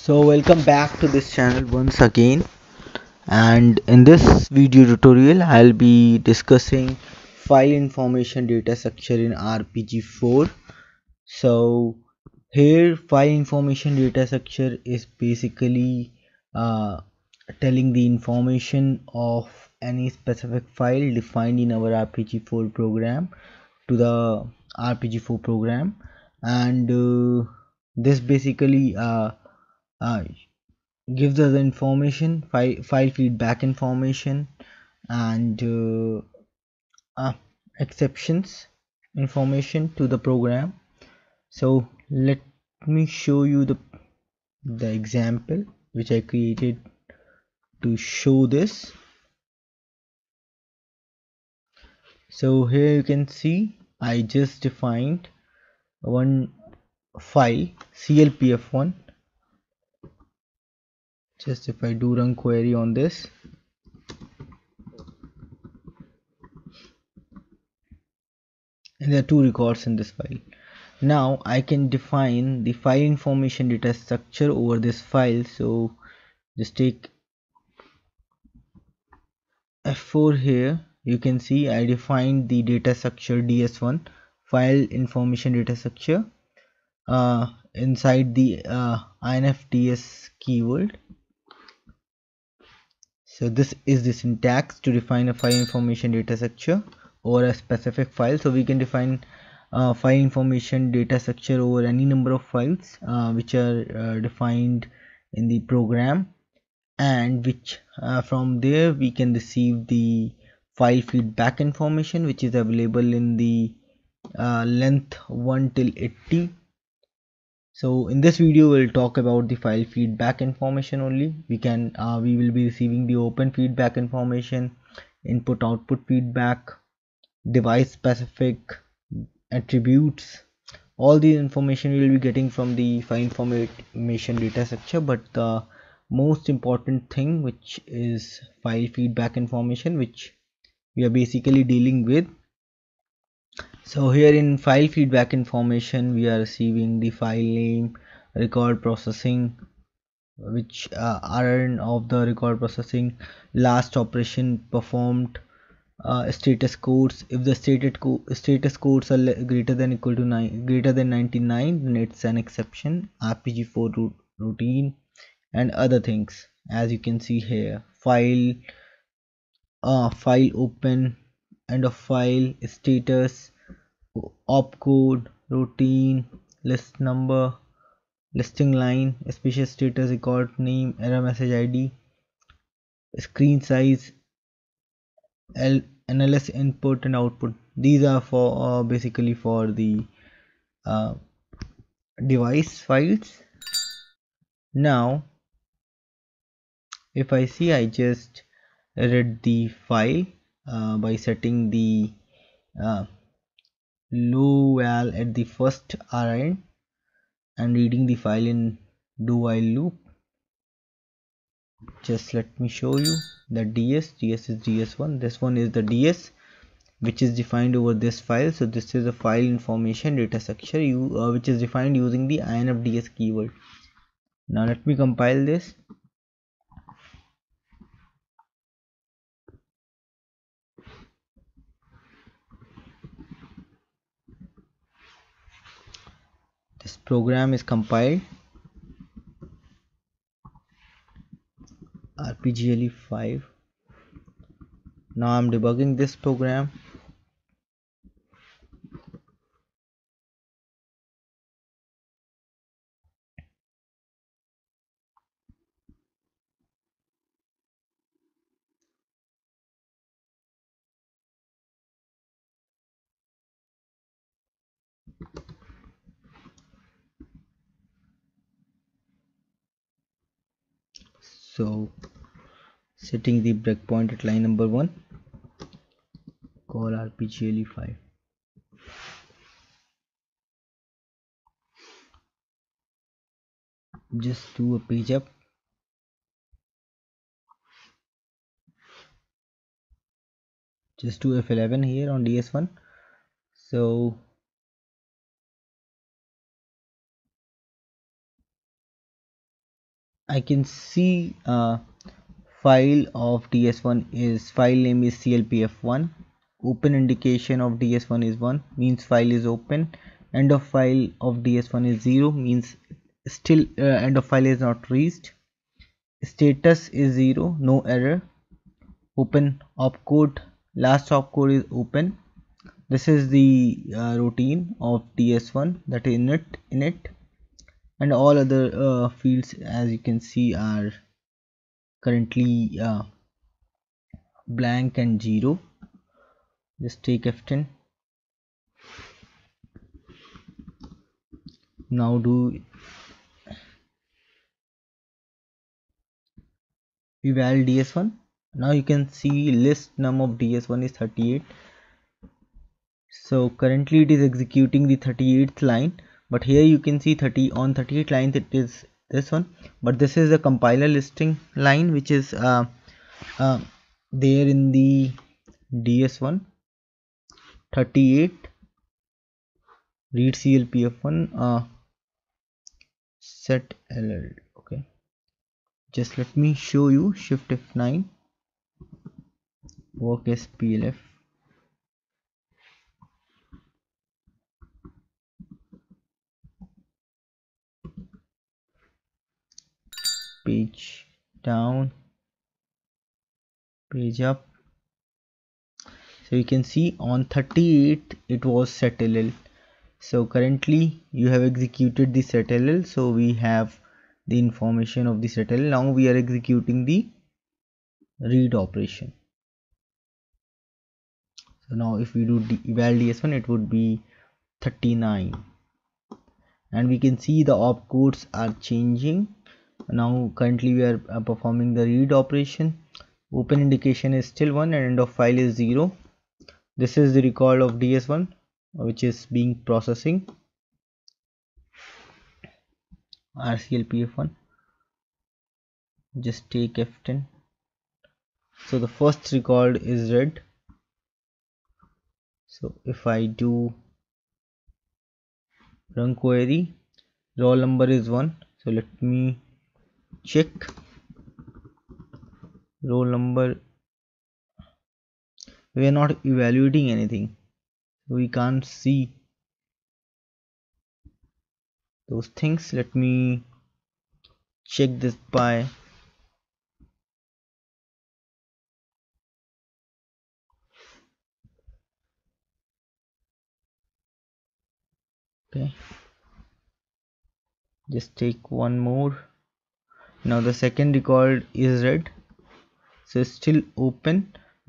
so welcome back to this channel once again. And in this video tutorial I'll be discussing file information data structure in RPG4 so here file information data structure is basically uh, telling the information of any specific file defined in our RPG4 program to the RPG4 program. And uh, this basically uh, uh, gives us information file, file feedback information and uh, uh, exceptions information to the program. So let me show you the the example which I created to show this. So here you can see I just defined one file clpf1 just if I do run query on this. And there are two records in this file. Now I can define the file information data structure over this file. So just take F4 here. You can see I defined the data structure ds1 file information data structure uh, inside the uh, infds keyword so this is the syntax to define a file information data structure or a specific file. So we can define uh, file information data structure over any number of files uh, which are uh, defined in the program and which uh, from there we can receive the file feedback information which is available in the uh, length 1 till 80 so in this video we'll talk about the file feedback information only. We can uh, we will be receiving the open feedback information input output feedback device specific attributes. All the information we will be getting from the file information data structure but the most important thing which is file feedback information which we are basically dealing with so here in file feedback information we are receiving the file name record processing which uh, are of the record processing. Last operation performed uh, status codes if the stated co status codes are greater than equal to 9 greater than 99 then it's an exception rpg4 routine and other things. As you can see here file uh, file open end of file status opcode routine list number listing line species status record name error message id screen size L NLS input and output. These are for uh, basically for the uh, device files. Now if I see I just read the file by setting the uh, low val at the first RN and reading the file in do while loop. Just let me show you the ds ds is ds1 this one is the ds which is defined over this file. So this is a file information data structure you uh, which is defined using the infds keyword. Now let me compile this this program is compiled. Rpgle 5 now i'm debugging this program so setting the breakpoint at line number one call rpgle 5 just do a page up. Just do f11 here on ds1 so I can see uh, file of ds1 is file name is clpf1 open indication of ds1 is 1 means file is open. End of file of ds1 is 0 means still uh, end of file is not reached. Status is 0 no error. Open opcode last opcode is open. This is the uh, routine of ds1 that is init init and all other uh, fields as you can see are currently uh, blank and 0 just take f10 now do eval ds1 now you can see list num of ds1 is 38 so currently it is executing the 38th line but here you can see 30 on 38 lines it is this one. But this is the compiler listing line which is uh, uh, there in the ds1 38 read clpf1 uh, set ll okay. Just let me show you shift f9 work splf page down page up. So you can see on 38 it was setll so currently you have executed the setll so we have the information of the settle now we are executing the read operation. So now if we do eval ds1 it would be 39 and we can see the opcodes are changing now currently we are uh, performing the read operation. Open indication is still 1 and end of file is 0 this is the record of ds1 which is being processing. Rclpf1 just take f10 so the first record is read so if i do run query roll number is 1 so let me check. Roll number. We are not evaluating anything. We can't see those things. Let me check this by okay. Just take one more now the second record is read so still open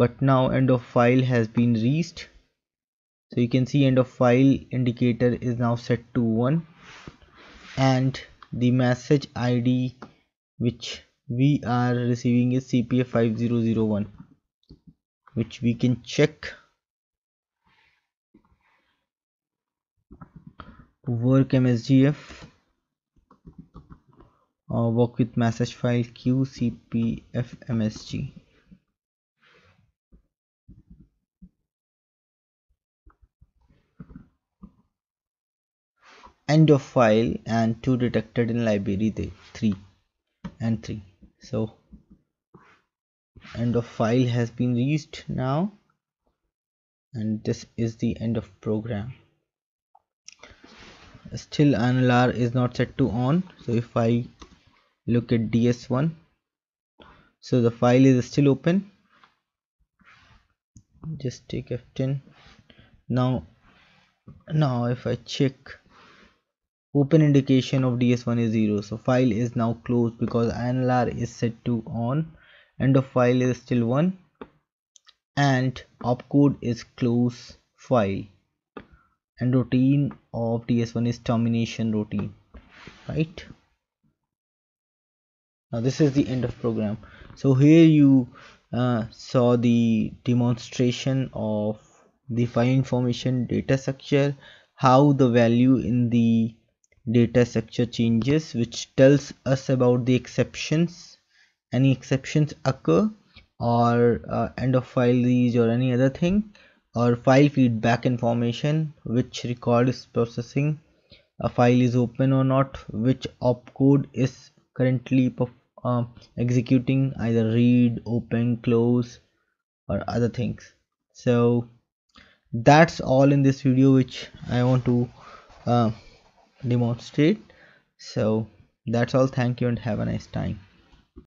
but now end of file has been reached. So you can see end of file indicator is now set to 1 and the message id which we are receiving is cpf5001 which we can check. Work msgf uh, work with message file qcpfmsg end of file and 2 detected in library 3 and 3 so end of file has been reached now and this is the end of program. Still NLR is not set to on so if I look at ds1 so the file is still open. Just take f10 now now if I check open indication of ds1 is 0 so file is now closed because INLR is set to on end of file is still 1 and opcode is close file and routine of ds1 is termination routine right now this is the end of program. So here you uh, saw the demonstration of the file information data structure how the value in the data structure changes which tells us about the exceptions. Any exceptions occur or uh, end of file read or any other thing or file feedback information which record is processing a file is open or not which opcode is currently uh, executing either read open close or other things. So that's all in this video which i want to uh, demonstrate. So that's all. Thank you and have a nice time